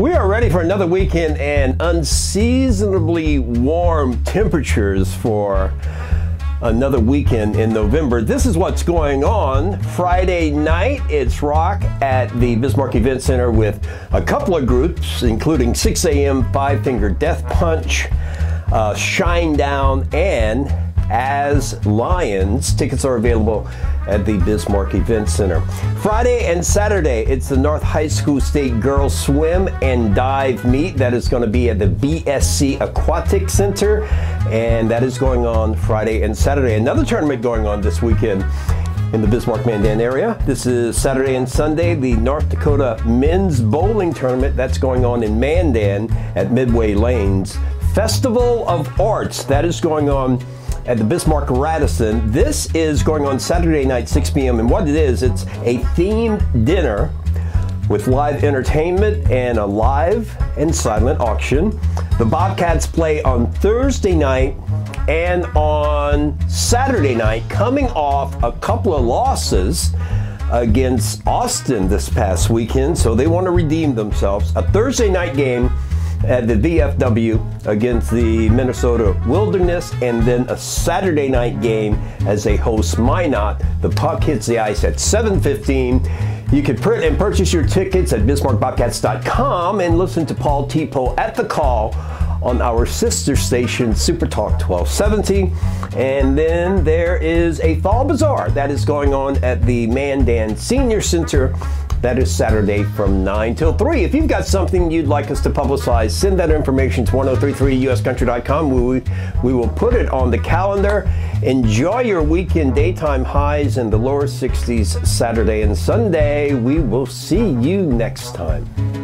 We are ready for another weekend and unseasonably warm temperatures for another weekend in November. This is what's going on. Friday night, it's rock at the Bismarck Event Center with a couple of groups, including Sixx:A.M. Five Finger Death Punch, uh, Shinedown, and as Lions. Tickets are available at the Bismarck Event Center. Friday and Saturday, it's the North High School State Girls Swim and Dive Meet. That is going to be at the BSC Aquatic Center, and that is going on Friday and Saturday. Another tournament going on this weekend in the Bismarck Mandan area. This is Saturday and Sunday, the North Dakota Men's Bowling Tournament. That's going on in Mandan at Midway Lanes. Festival of Arts, that is going on at the Bismarck Radisson. This is going on Saturday night, 6 p.m. And what it is, it's a themed dinner with live entertainment and a live and silent auction. The Bobcats play on Thursday night and on Saturday night, coming off a couple of losses against Austin this past weekend, so they want to redeem themselves. A Thursday night game at the VFW against the Minnesota Wilderness, and then a Saturday night game as they host Minot. The puck hits the ice at 7:15. You can print and purchase your tickets at BismarckBobcats.com and listen to Paul Tipo at the call on our sister station, Super Talk 1270. And then there is a fall bazaar that is going on at the Mandan Senior Center that is Saturday from 9 till 3. If you've got something you'd like us to publicize, send that information to 1033uscountry.com. We, we will put it on the calendar. Enjoy your weekend daytime highs in the lower 60s Saturday and Sunday. We will see you next time.